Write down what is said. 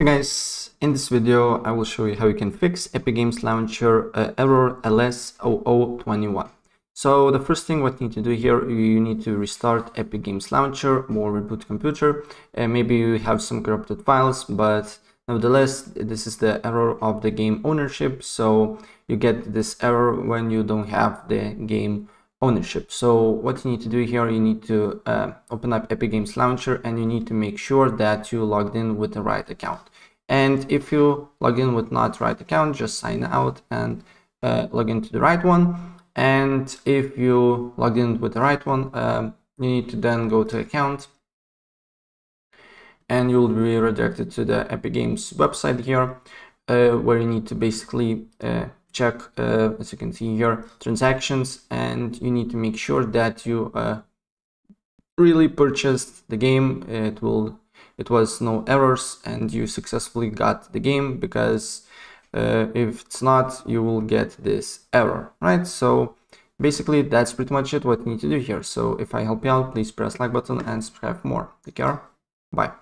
Hey guys, in this video I will show you how you can fix Epic Games Launcher uh, error LS0021. So the first thing what you need to do here, you need to restart Epic Games Launcher or reboot computer. Uh, maybe you have some corrupted files, but nevertheless this is the error of the game ownership. So you get this error when you don't have the game ownership. So what you need to do here, you need to uh, open up Epic Games Launcher and you need to make sure that you logged in with the right account. And if you log in with not right account, just sign out and uh, log into the right one. And if you log in with the right one, um, you need to then go to account and you'll be redirected to the Epic Games website here, uh, where you need to basically uh, check, uh, as you can see here, transactions, and you need to make sure that you uh, really purchased the game. It will, it was no errors, and you successfully got the game because uh, if it's not, you will get this error, right? So basically, that's pretty much it. What you need to do here. So if I help you out, please press like button and subscribe for more. Take care. Bye.